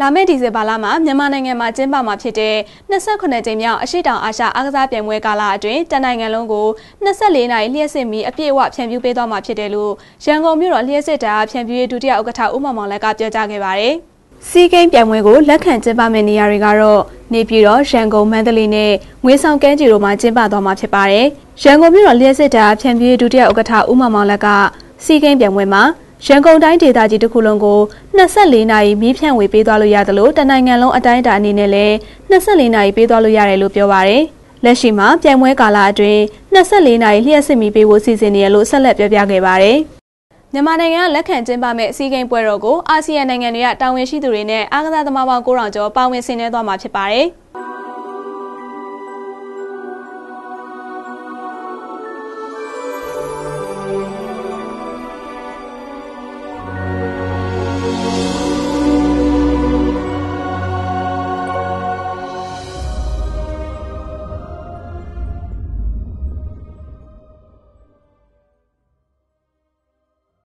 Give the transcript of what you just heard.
လာမယ့်ဒီဇင်ဘာလမှာမြန်မာနိုင်ငံမှာကျင်းပမှာဖြစ်တဲ့28ကြိမ်မြောက်အရှိတောင်အာရှအားကစားပြိုင်ပွဲကာလအတွင်းတနိုင်ငံလုံးကို24နိုင်လျှက်စစ်မီအပြည့်အဝဖြန့်ဖြူးပေးသွားမှာဖြစ်တယ်လို့ရန်ကုန်မြို့တော်လျှက်စစ်တာဖြန့်ဖြူးရေးဒုတိယဥက္ကဋ္ဌဦးမောင်မောင်လက်ကပြောကြားခဲ့ပါတယ်။စီးကိန်းပြိုင်ပွဲကိုလက်ခံကျင်းပမယ့်နေရာတွေကတော့နေပြည်တော်ရန်ကုန်မန္တလေးနဲ့ငွေဆောင်ကမ်းခြေတို့မှာကျင်းပသွားမှာဖြစ်ပါတယ်။ရန်ကုန်မြို့တော်လျှက်စစ်တာဖြန့်ဖြူးရေးဒုတိယဥက္ကဋ္ဌဦးမောင်မောင်လက်ကစီးကိန်းပြိုင်ပွဲမှာ ရန်ကုန်တိုင်းဒေသကြီးတစ်ခုလုံးကို24နာရီမီးဖြန့်ဝေပေးသွားလို့ရသလိုတနိုင်ငံလုံးအတိုင်းအတာအနေနဲ့လည်း24နာရီပေးသွားလို့ရတယ်လို့ပြောပါရယ်လက်ရှိမှာပြိုင်ပွဲကာလအတွင်း24နာရီလျှက်စစ်မီးပေးဖို့စီစဉ်နေရလို့ဆက်လက်ပြောပြခဲ့ပါတယ်မြန်မာနိုင်ငံကလက်ခံကျင်းပမဲ့အစည်းအဝေးပွဲတော်ကိုအာဆီယံနိုင်ငံတွေကတာဝန်ရှိသူတွေနဲ့အားကစားသမားပေါင်း900ကျော်ပါဝင်ဆင်နွှဲသွားမှာဖြစ်ပါတယ်။